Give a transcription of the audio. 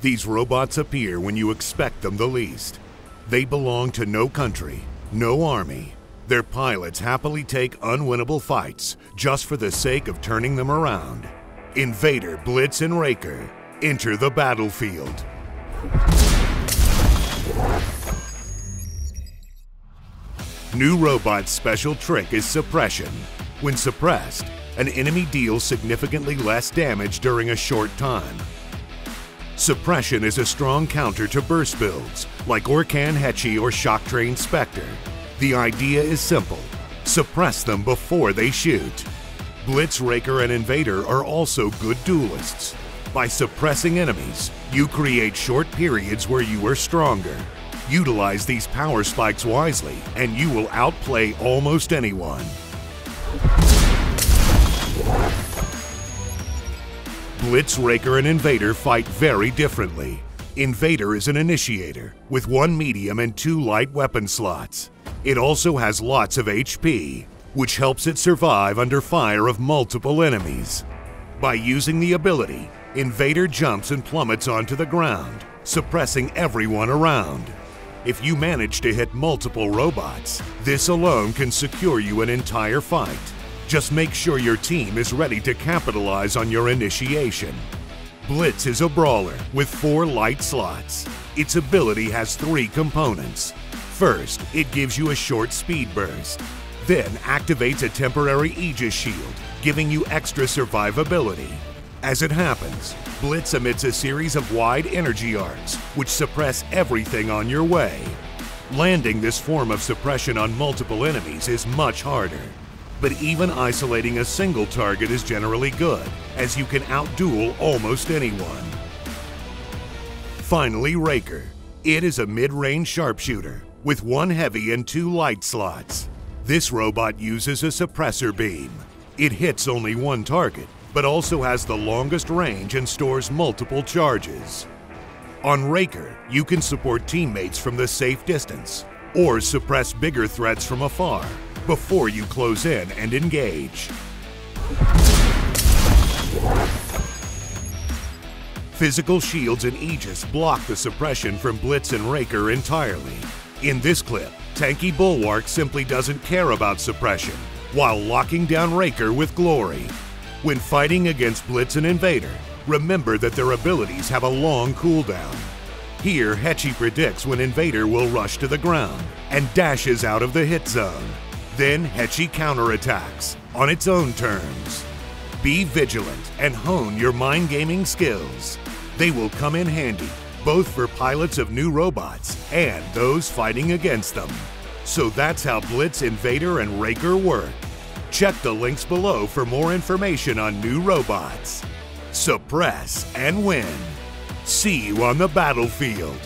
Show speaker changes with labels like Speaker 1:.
Speaker 1: These robots appear when you expect them the least. They belong to no country, no army. Their pilots happily take unwinnable fights just for the sake of turning them around. Invader, Blitz, and Rayker enter the battlefield. New Robot's special trick is suppression. When suppressed, an enemy deals significantly less damage during a short time. Suppression is a strong counter to burst builds like Orkan Hachi or Shock Train Spectre. The idea is simple suppress them before they shoot. Blitz, Rayker, and Invader are also good duelists. By suppressing enemies, you create short periods where you are stronger. Utilize these power spikes wisely, and you will outplay almost anyone. Blitz, Rayker, and Invader fight very differently. Invader is an initiator with one medium and two light weapon slots. It also has lots of HP, which helps it survive under fire of multiple enemies. By using the ability, Invader jumps and plummets onto the ground, suppressing everyone around. If you manage to hit multiple robots, this alone can secure you an entire fight. Just make sure your team is ready to capitalize on your initiation. Blitz is a brawler with four light slots. Its ability has three components. First, it gives you a short speed burst. Then activates a temporary Aegis shield, giving you extra survivability. As it happens, Blitz emits a series of wide energy arcs, which suppress everything on your way. Landing this form of suppression on multiple enemies is much harder. But even isolating a single target is generally good, as you can outduel almost anyone. Finally, Rayker. It is a mid-range sharpshooter with one heavy and two light slots. This robot uses a suppressor beam. It hits only one target, but also has the longest range and stores multiple charges. On Rayker, you can support teammates from the safe distance or suppress bigger threats from afar before you close in and engage. Physical shields and Aegis block the suppression from Blitz and Rayker entirely. In this clip, Tanky Bulwark simply doesn't care about suppression while locking down Rayker with glory. When fighting against Blitz and Invader, remember that their abilities have a long cooldown. Here, Hachi predicts when Invader will rush to the ground and dashes out of the hit zone. Then Hachi counterattacks on its own terms. Be vigilant and hone your mind gaming skills. They will come in handy both for pilots of new robots and those fighting against them. So that's how Blitz, Invader, and Rayker work. Check the links below for more information on new robots. Suppress and win. See you on the battlefield.